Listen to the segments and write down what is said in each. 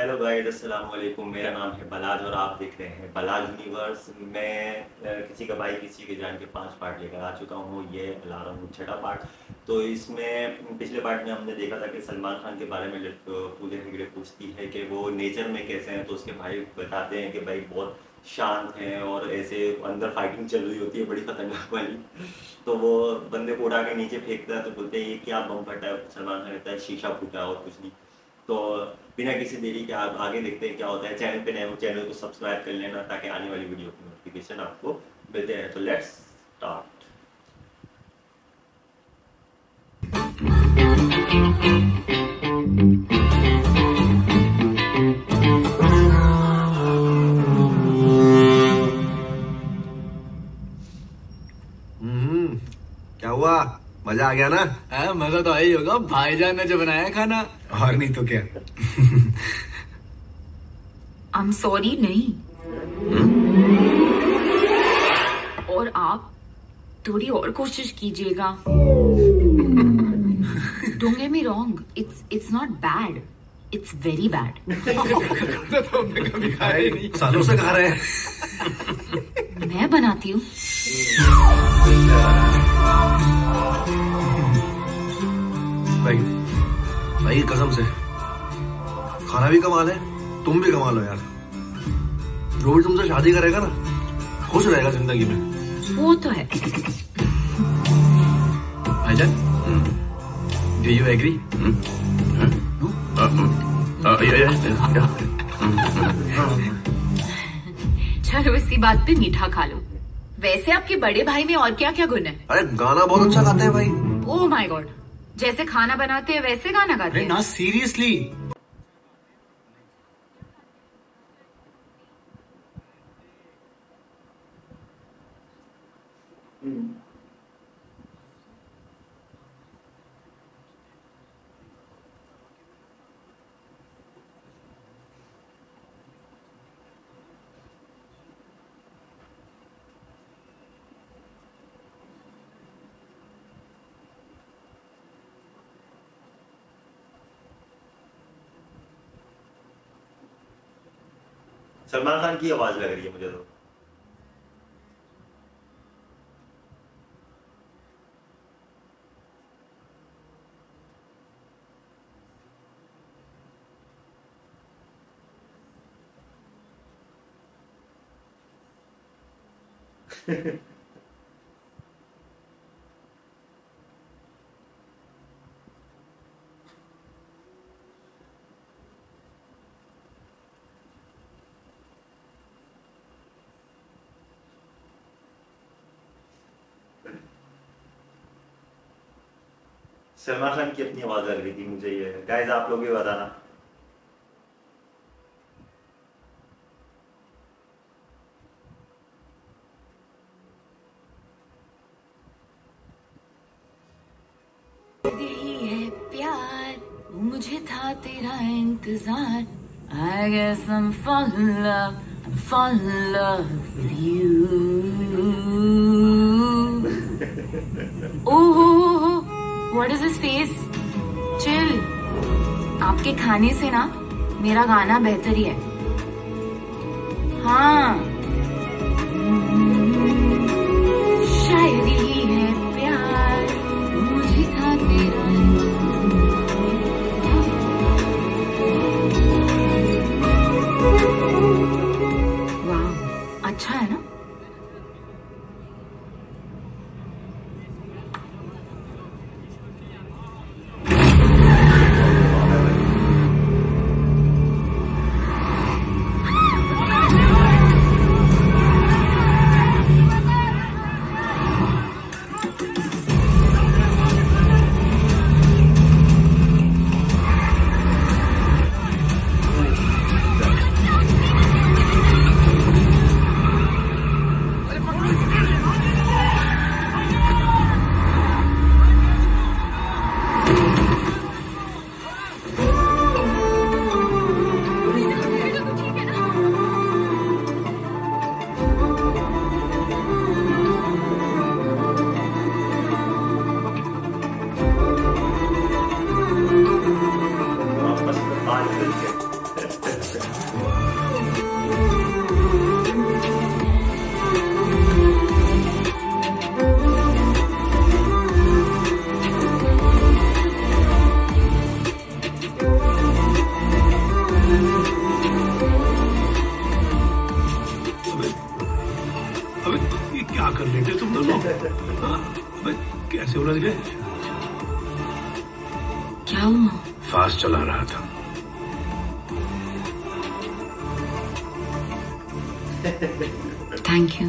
Hello guys अस्सलाम वालेकुम मेरा नाम है बलाज और आप देख रहे हैं बलाज यूनिवर्स मैं किसी का भाई किसी के जान के पाँच पार्ट लेकर आ चुका हूँ। ये अलार्म छठा पार्ट तो इसमें, पिछले पार्ट में हमने देखा था कि सलमान खान के बारे में पूजा हेगड़े पूछती है कि वो नेचर में कैसे हैं तो उसके भाई बताते हैं कि भाई बहुत शांत हैं और ऐसे अंदर फाइटिंग चल रही होती है, बड़ी खतरनाक वाली। तो वो बंदे को उड़ा के नीचे फेंकता है तो बोलते हैं, ये क्या बम फटा है सलमान खान कहता है? शीशा फूटा और कुछ नहीं। तो बिना किसी देरी के आप आगे देखते हैं क्या होता है। चैनल पे नए हो चैनल को सब्सक्राइब कर लेना ताकि आने वाली वीडियो की नोटिफिकेशन आपको मिलते हैं तो लेट्स स्टार्ट हम्म, क्या हुआ? मज़ा आ गया ना? आ, मज़ा तो आई होगा। भाईजान ने जो बनाया खाना। और नहीं तो क्या? आई एम सॉरी नहीं। और आप थोड़ी और कोशिश कीजिएगा। Don't get me wrong it's it's not bad it's very bad सालों से खा रहे हैं। मैं बनाती हूँ। भाई भाई कसम से। खाना भी कमाल है तुम भी कमाल हो यार। जो भी तुमसे शादी करेगा ना खुश रहेगा ज़िंदगी में। वो तो है। भाईजान डू यू एग्री चलो इसी बात पे मीठा खा लो। वैसे आपके बड़े भाई में और क्या क्या गुण है? अरे गाना बहुत अच्छा गाते हैं भाई। ओ माय गॉड जैसे खाना बनाते हैं वैसे गाना गाते हैं। ना सीरियसली सलमान खान की आवाज़ लग रही है मुझे तो। सलमान खान की अपनी आवाज़ लग रही थी मुझे ये। गाइस आप लोग भी बताना। है प्यार मुझे था तेरा इंतज़ार। I guess I'm fall in love, I'm fall in love with you. What is this face chill आपके खाने से ना मेरा गाना बेहतर ही है। हाँ। हुआ फास्ट चला रहा था। थैंक यू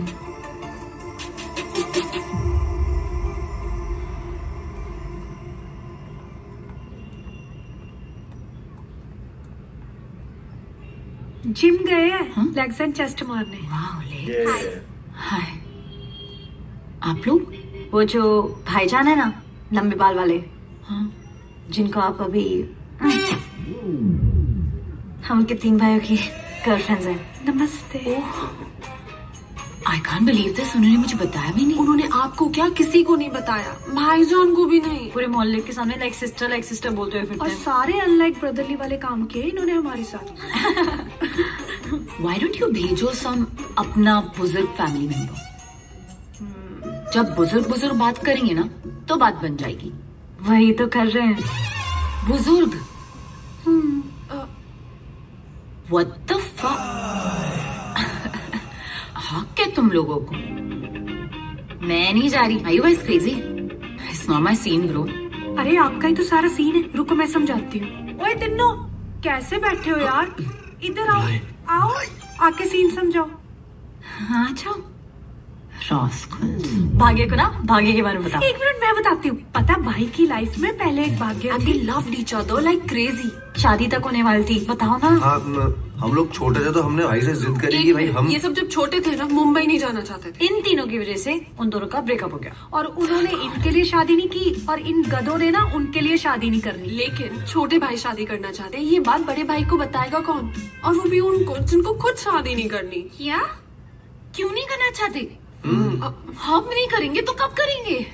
जिम गए हैं? लेग्स एंड चेस्ट मारने। वाह ले ये हाय आप लोग? वो जो भाईजान है ना लंबे बाल वाले। हाँ। जिनको आप अभी हम उनके तीन भाइयों की गर्लफ्रेंड्स हैं। नमस्ते। आई कांट बिलीव दिस उन्होंने मुझे बताया भी नहीं। उन्होंने आपको क्या? किसी को नहीं बताया। भाईजान को भी नहीं। पूरे मोहल्ले के सामने लाइक सिस्टर लाइक सिस्टर बोलते हुए और सारे अनलाइक ब्रदरली वाले काम किए इन्होंने हमारे साथ। वाई डोंट यू भेजो सम अपना बुज़ुर्ग फैमिली मेंबर जब बुज़ुर्ग बुज़ुर्ग बात करेंगे ना तो बात बन जाएगी। वही तो कर रहे हैं। बुज़ुर्ग। अ, व्हाट द हक है तुम लोगों को? मैं नहीं जा रही। I you guys crazy it's not my scene bro अरे आपका ही तो सारा सीन है। रुको मैं समझाती हूँ। ओए तिन्नो कैसे बैठे हो यार? इधर आओ। आओ आके सीन समझाओ। हाँ अच्छा भाग्य को ना भाग्य के बारे में बताओ। एक मिनट मैं बताती हूँ। पता भाई की लाइफ में पहले एक भाग्य they loved each other like crazy शादी तक होने वाली थी बताओ ना। हाँ हम लोग छोटे थे तो हमने भाई से जिद करी कि भाई हम ये सब जब छोटे थे ना मुंबई नहीं जाना चाहते थे। इन तीनों की वजह से उन दोनों का ब्रेकअप हो गया। और उन्होंने इनके लिए शादी नहीं की और इन गधों ने ना उनके लिए शादी नहीं करनी। लेकिन छोटे भाई शादी करना चाहते ये बात बड़े भाई को बताएगा कौन? और वो भी उनको जिनको खुद शादी नहीं करनी। क्या क्यों नहीं करना चाहते? हम नहीं करेंगे तो कब करेंगे?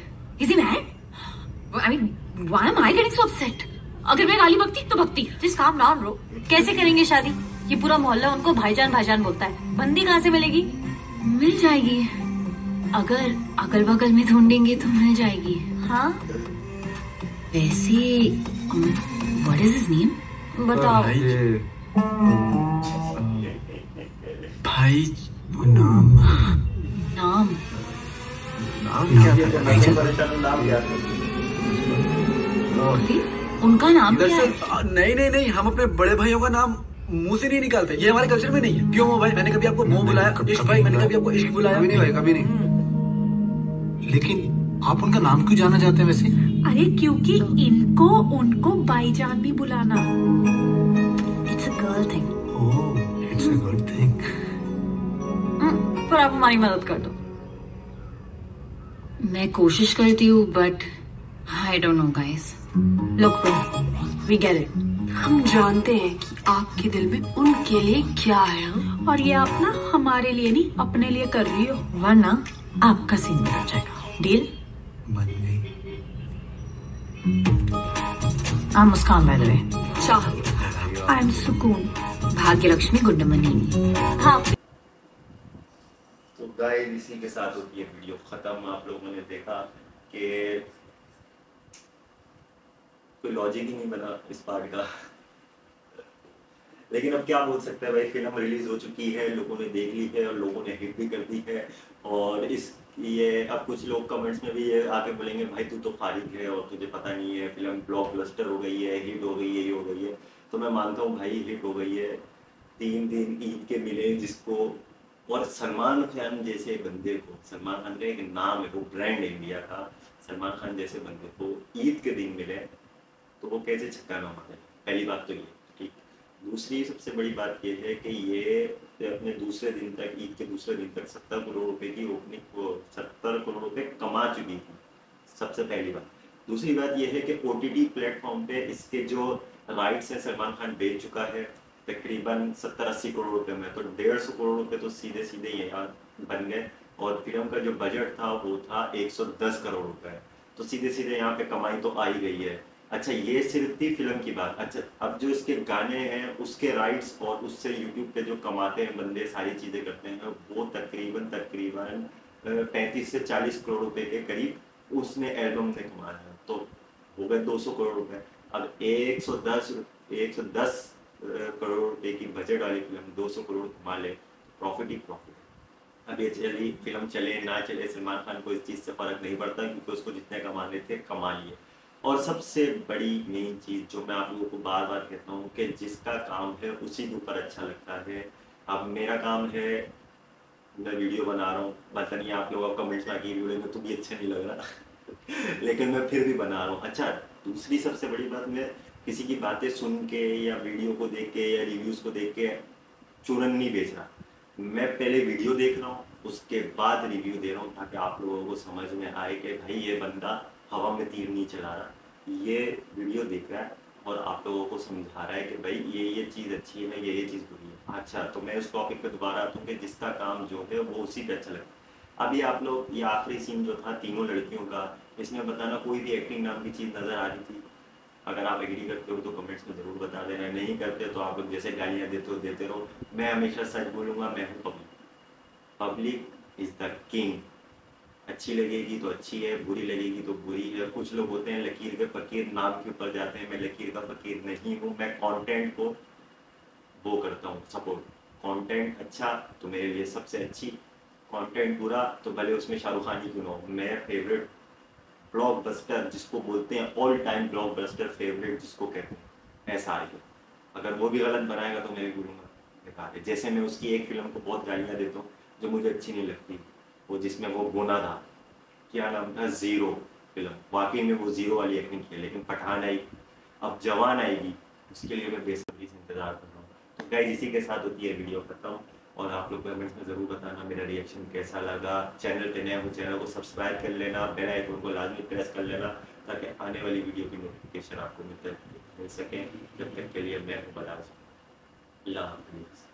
Is he mad I mean why am I getting so upset अगर मैं गाली बकती तो बकती जिस काम डाउन ब्रो कैसे करेंगे शादी? ये पूरा मोहल्ला उनको भाईजान भाईजान बोलता है। बंदी कहाँ से मिलेगी? मिल जाएगी। अगर अगल बगल में ढूंढेंगे तो मिल जाएगी। हाँ? वैसे व्हाट इज़ हिज नेम बताओ। भाई वो नाम। नाम। नाम क्या अभी उनका नाम क्या है? नहीं नहीं नहीं हम अपने बड़े भाइयों का नाम मुँह से नहीं निकालते। ये हमारे कल्चर में नहीं है। क्यों भाई? मैंने कभी आपको मोह बुलाया कभी- इश्क भाई मैंने कभी आपको इश्क बुलाया? नहीं भाई कभी नहीं। लेकिन आप उनका नाम क्यों जाना चाहते हैं वैसे? अरे क्योंकि इनको उनको भाईजान भी बुलाना। It's a girl thing oh it's a good thing पर आप हमारी मदद कर दो। मैं कोशिश करती हूँ but I don't know guys look we get it हम जानते हैं कि आपके दिल में उनके लिए क्या है हाँ? और ये आप ना हमारे लिए नहीं अपने लिए कर रही हो। वरना आपका सीन बन जाएगा। डील बन गई। आई मुस्कान बाय द वे चाह। आई एम सुकून भाग्य लक्ष्मी गुंडमनी। हाँ। गाइस इसी के साथ होती है वीडियो। खत्म, आप लोगों ने देखा कि कोई लॉजिक ही नहीं बना इस पार्ट का। लेकिन अब क्या बोल सकते हैं भाई फ़िल्म रिलीज़ हो चुकी है, लोगों ने देख ली है और लोगों ने हिट भी कर दी है। और इस ये अब कुछ लोग कमेंट्स में भी ये आके बोलेंगे, भाई तू तो फारिग है और तुझे पता नहीं है फ़िल्म ब्लॉक ब्लॉकबस्टर हो गई है हिट हो गई है, ये हो गई है। तो मैं मानता हूँ भाई हिट हो गई है। तीन दिन ईद के मिले जिसको और सलमान खान जैसे बंदे को, सलमान खान का एक नाम है, वो ब्रांड है इंडिया का, सलमान खान जैसे बंदे को ईद के दिन मिले तो वो कैसे छक्का ना मारे? पहली बात तो ये, ठीक। दूसरी सबसे बड़ी बात ये है कि ये अपने दूसरे दिन तक, ईद के दूसरे दिन तक सत्तर करोड़ रुपए की ओपनिंग सत्तर करोड़ रुपए कमा चुकी थी, सबसे पहली बात। दूसरी बात यह है कि ओ टी प्लेटफॉर्म पे इसके जो राइट्स हैं, सलमान खान बेच चुका है तकरीबन सत्तर अस्सी करोड़ रुपए में तो डेढ़ सौ करोड़ रुपए तो सीधे सीधे यहाँ बन गए। और फ़िल्म का जो बजट था, वो था 110 करोड़ रुपए। तो सीधे सीधे यहाँ पे कमाई तो आ ही गई है। अच्छा ये सिर्फ़ थी फ़िल्म की बात। अच्छा अब जो इसके गाने हैं, उसके राइट्स और उससे यूट्यूब पे जो कमाते हैं, बंदे सारी चीज़ें करते हैं, वो तकरीबन तकरीबन पैंतीस से चालीस करोड़ रुपए के करीब उसने एल्बम ने कमाया तो हो गए 200 करोड़ रुपए। अब 110 110 करोड़ रुपए की बजट वाली फ़िल्म 200 करोड़ कमा ले। प्रॉफिट ही प्रॉफिट अब ये चली फ़िल्म चले, ना चले, सलमान खान को इस चीज़ से फ़र्क नहीं पड़ता क्योंकि उसको जितने कमाने थे, कमा लिए। और सबसे बड़ी मेन चीज़ जो मैं आप लोगों को बार बार कहता हूँ कि जिसका काम है, उसी के ऊपर अच्छा लगता है। अब मेरा काम है, मैं वीडियो बना रहा हूँ। पता नहीं आप लोगों कमेंट्स में आके वीडियो में तो भी अच्छा नहीं लग रहा। लेकिन मैं फिर भी बना रहा हूँ। अच्छा दूसरी सबसे बड़ी बात मैं किसी की बातें सुन के या वीडियो को देख के या रिव्यूज़ को देख के चूरन नहीं बेच रहा मैं पहले वीडियो देख रहा हूँ, उसके बाद रिव्यू दे रहा हूँ ताकि आप लोगों को समझ में आए कि भाई ये बंदा हवा में तीर नहीं चला रहा। ये वीडियो देख रहा है और आप लोगों को समझा रहा है कि भाई ये ये चीज़ अच्छी है, ये ये चीज़ बुरी है। अच्छा तो मैं उस टॉपिक पे दोबारा आता हूँ कि जिसका काम जो है वो उसी पे अच्छा लगता अभी आप लोग, ये आखिरी सीन जो था तीनों लड़कियों का, इसमें बताना कोई भी एक्टिंग नाम की चीज़ नज़र आ रही थी? अगर आप एग्री करते हो तो कमेंट्स में ज़रूर बता देना। नहीं करते तो आप लोग जैसे गालियाँ देते हो, देते रहो। मैं हमेशा सच बोलूँगा, मैं हूँ public public is the king अच्छी लगेगी तो अच्छी है, बुरी लगेगी तो बुरी है। कुछ लोग होते हैं, लकीर के फकीर नाम के ऊपर जाते हैं। मैं लकीर का फकीर नहीं हूँ, मैं कंटेंट को वो करता हूँ सपोर्ट कंटेंट अच्छा तो मेरे लिए सबसे अच्छी। कंटेंट बुरा तो भले उसमें शाहरुख खान ही क्यों ना हो। मेरा फेवरेट ब्लॉकबस्टर जिसको बोलते हैं ऑल टाइम ब्लॉकबस्टर फेवरेट जिसको कहते हैं, ऐसा है अगर वो भी गलत बनाएगा तो मैं भी बोलूँगा, बेकार है। जैसे मैं उसकी एक फ़िल्म को बहुत गालियाँ देता हूँ, जो मुझे अच्छी नहीं लगती, वो जिसमें वो गोना था। क्या नाम था? ज़ीरो फ़िल्म वाकई में वो ज़ीरो वाली एक्टिंग की है, लेकिन पठान आई। अब जवान आएगी, उसके लिए मैं बेसब्री से इंतज़ार कर रहा हूँ। तो गाइस इसी के साथ होती है वीडियो खत्म। और आप लोग कमेंट्स में ज़रूर बताना मेरा रिएक्शन कैसा लगा। चैनल पे नए हो चैनल को सब्सक्राइब कर लेना बेल आइकन को लाजमी प्रेस कर लेना, ताकि आने वाली वीडियो की नोटिफिकेशन आपको मिल मिल सके। जब तक के लिए मैं बता अल्लाह हाफिज़।